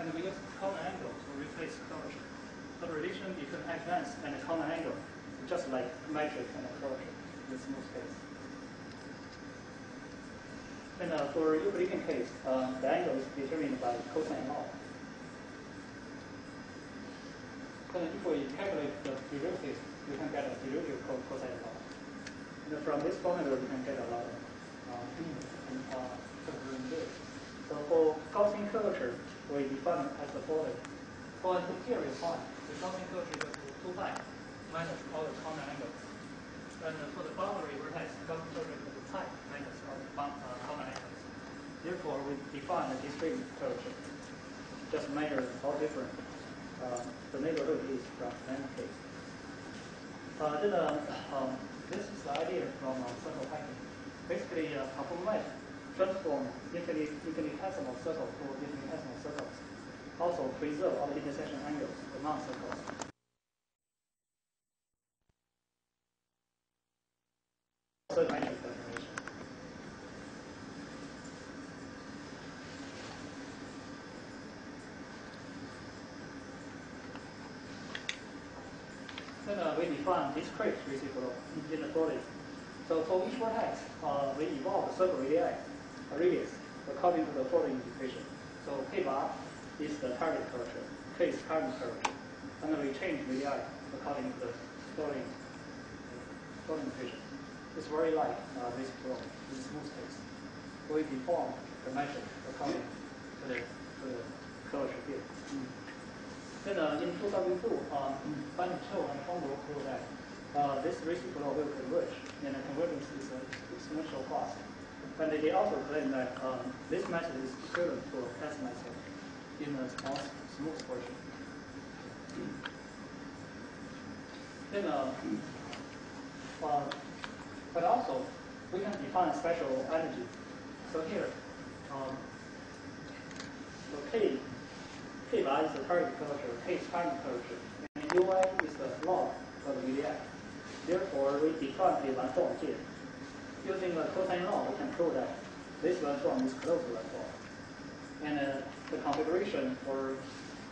and we use common angle to replace curvature. So the relation between length and a common angle just like metric and curvature in smooth case. And uh, for Euclidean case, uh, the angle is determined by cosine law. And if we calculate the derivative, we can get a derivative called cosine law. And from this formula, we can get a lot of uh, curvature. So for Gaussian curvature, we define it as the following. For an interior point, the Gaussian curvature equals to 2 pi minus all the corner angles. And for the boundary vertex, Gaussian curvature equals to pi minus all the common angles. Therefore, we define the discrete curvature. Just measure how different uh, the neighborhood is from any case. Uh, then, uh, um, this is the idea from uh, circle packing. Basically, uh, conformal transform infinite, infinitesimal circles to infinitesimal circles. Also preserve all the intersection angles among circles. Third metric definition. Then uh, we define discrete Ricci flow inequality. So for each vertex, uh, we evolve the circle radii, uh, radius according to the following equation. So k bar is the target curvature, k is current curvature, and we change radii according to the following following equation. It's very like uh, this flow in smooth case. We deform the metric according to the, to the curvature here. Then uh, in 2002, um, Ben Chow and Hong Luo proved that uh, this Ricci flow will converge, and the convergence is an exponential fast. And they also claim that um, this method is equivalent to a test method in a small, smooth portion. Then, uh, uh, but also, we can define special energy. So here, um, so K K bar is the target curvature, K is current curvature, and UI is the log of the. Therefore, we define a form here. Using the cosine law, we can prove that this one form is closed to one form. And uh, the configuration for,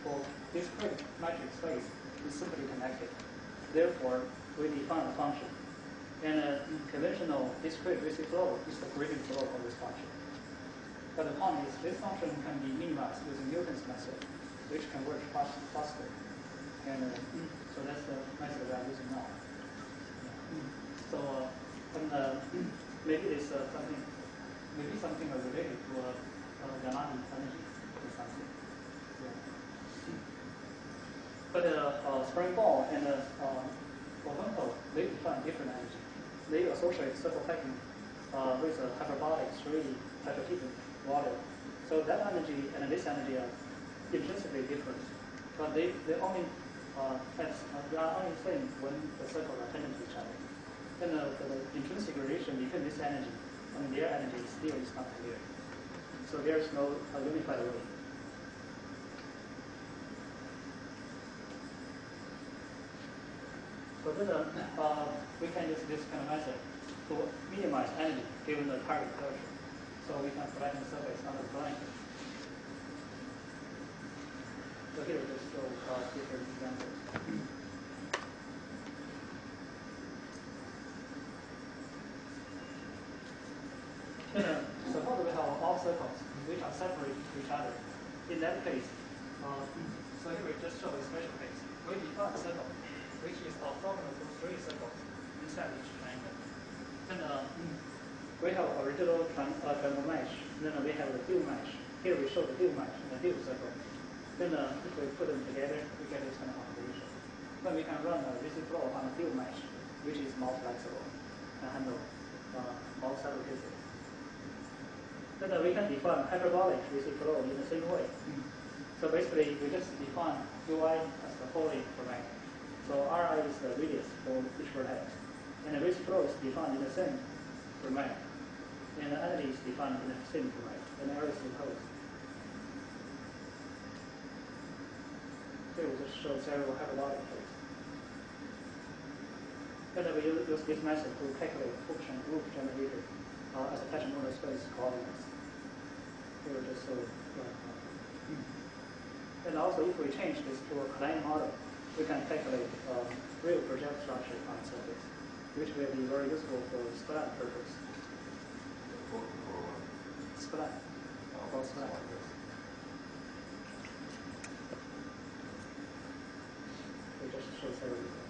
for discrete metric space is simply connected. Therefore, we define a function. And uh, conventional discrete basic flow is the gradient flow of this function. But the point is, this function can be minimized using Newton's method, which converge fast, faster. And uh, so that's the method are using now. So, uh, and uh, maybe it's uh, something, maybe something uh, related to uh, uh, energy or something. Yeah. But uh, uh, Springborn and uh, uh, photon they define different energy. They associate circle packing uh, with a hyperbolic 3 hyperheated water. So that energy and this energy are intrinsically different. But they, they only uh, uh, they are only same when the circles are tangent uh, the, intrinsic relation between this energy and their energy still is not clear. So there is no unified way. So then uh, uh, we can use this kind of method to minimize energy given the target curvature. So we can flatten the surface on the plane. So here just show uh, different examples. Then, uh, suppose we have all circles which are separate to each other. In that case, uh, so here we just show a special case. We define a circle which is orthogonal to three circles inside each triangle. Then uh, we have original tri uh, mesh. Then uh, we have the dual mesh. Here we show the dual mesh and the dual circle. Then uh, if we put them together, we get this kind of configuration. Then we can run a Ricci flow on a dual mesh, which is more flexible. can handle uh, all several cases. Then uh, we can define hyperbolic Ricci flow in the same way. So basically, we just define ui as the following parameter. So Ri is the radius for each vertex, and the Ricci flow is defined in the same parameter, and the entity is defined in the same parameter, and. Here we just show several hyperbolic plates. Then we use, use this method to calculate Fuchsian group generated uh, as a Hashimoto space coordinates. Here we just show. Uh, and also, if we change this to a Klein model, we can calculate uh, real project structure on surface, which will be very useful for spline purpose. For, for what? Spline. For spline. We just show several.